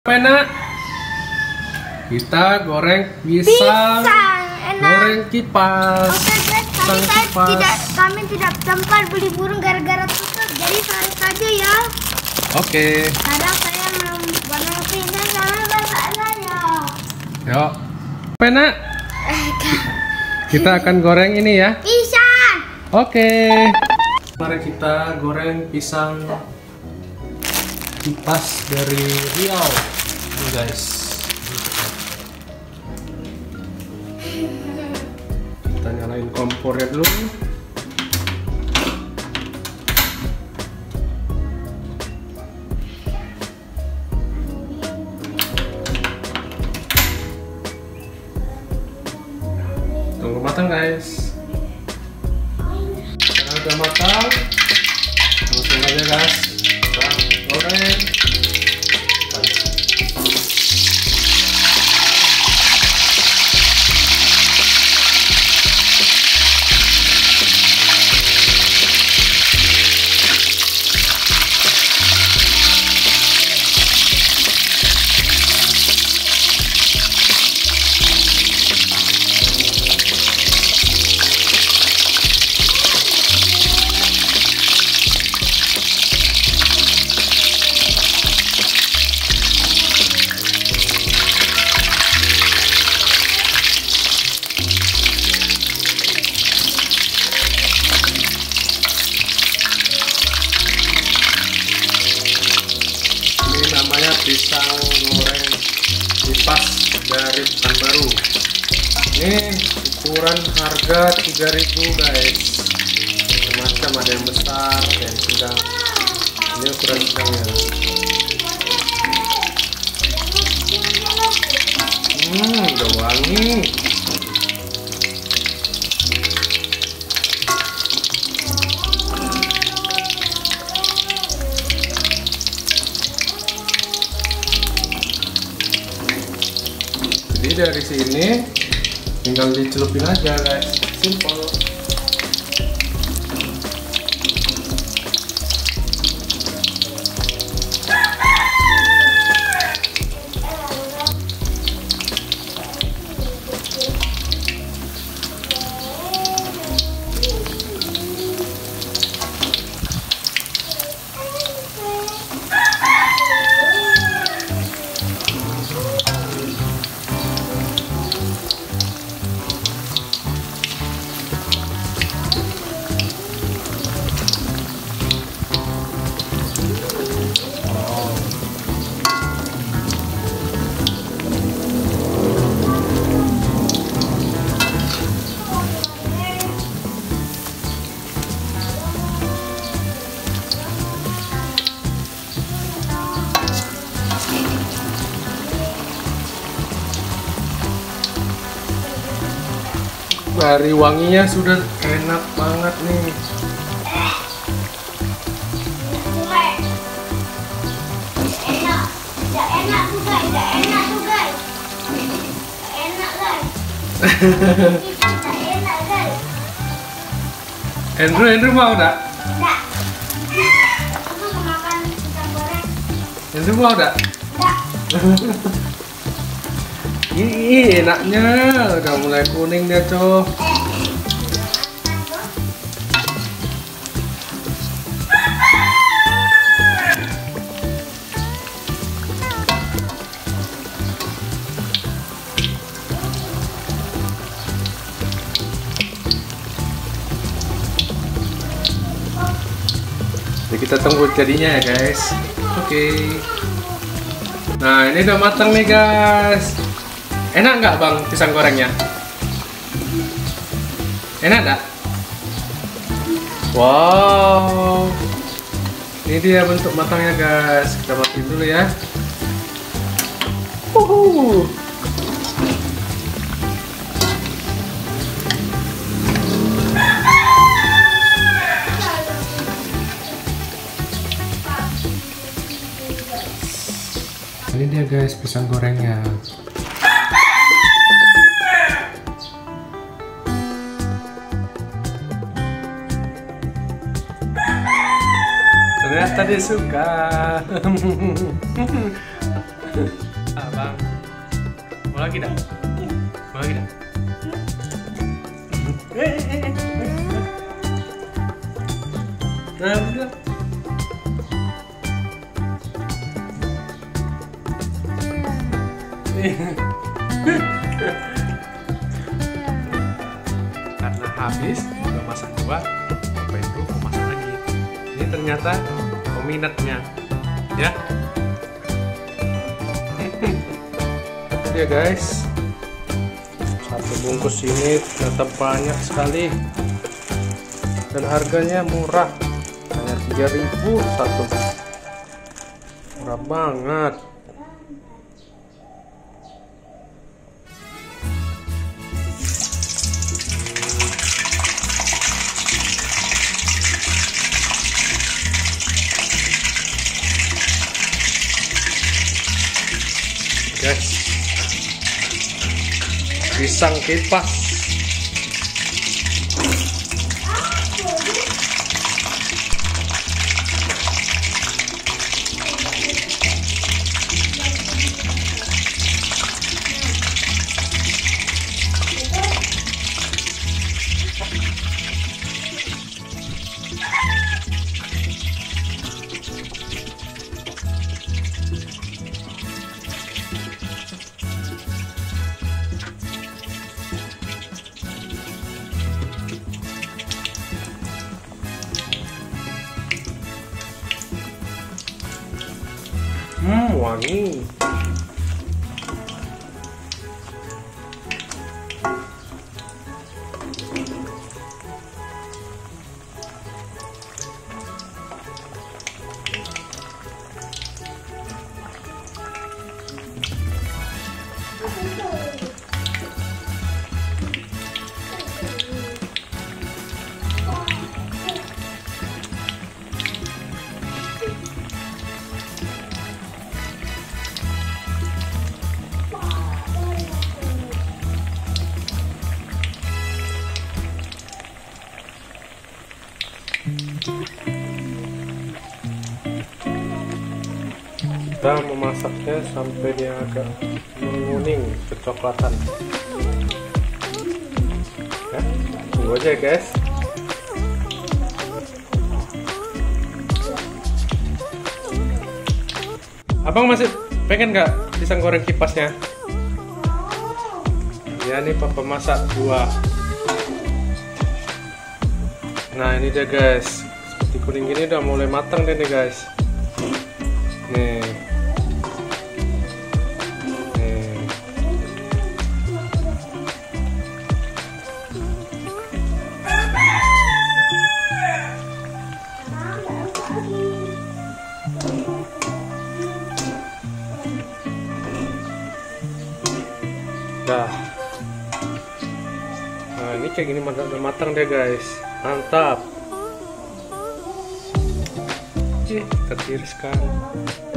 Pena kita goreng pisang, Pisang, enak. goreng kipas Oke kami kipas. tidak kami tidak sempat beli burung gara-gara tutup. Jadi sorry saja ya. oke Kadang saya mau warna pisang sama bapak saya. yuk Pena Kak. kita akan goreng ini ya Pisang. oke mari kita goreng pisang kipas dari Riau guys. Kita nyalain kompornya dulu. Tunggu matang guys. Karena udah matang. Langsung aja guys ini ukuran harga 3000 guys. Macam ada yang besar ada yang sedang. Ini ukuran sedangnya hmm udah wangi. Jadi dari sini tinggal dicelupin aja guys simple dari wanginya sudah enak banget nih Enak. Tidak enak tuh guys. Tidak enak tuh guys. Tidak enak guys. Pisang tidak enak guys. Andrew Andrew mau tak Tidak. Aku mau makan pisang goreng. Andrew mau tak Tidak. Ih, enaknya udah mulai kuning dia tuh. Jadi kita tunggu jadinya ya guys. Oke. Nah ini udah matang nih guys. Enak nggak bang pisang gorengnya? Enak nggak? Wow. Ini dia bentuk matangnya guys. Kita matiin dulu ya. Uhuh. Ini dia guys pisang gorengnya. Ternyata dia suka. ah, bang. Mau lagi dah? Mau lagi dah? Eh, eh, eh, eh. Nah, udah. Karena habis udah masak dua, apa itu mau masak lagi. Ini ternyata peminatnya, ya. Dia guys. Satu bungkus ini ternyata banyak sekali dan harganya murah hanya 3000 satu murah banget pisang kipas Hmm, Kita memasaknya sampai dia agak menguning kecoklatan. Ya, tunggu aja guys. Abang masih pengen nggak pisang goreng kipasnya? Ya nih papa masak dua. Nah ini dia guys, kuning gini udah mulai matang deh nih guys. Nih. Nih. Dah. Nah ini kayak gini matang, deh guys. Mantap. Oke, kita tiriskan.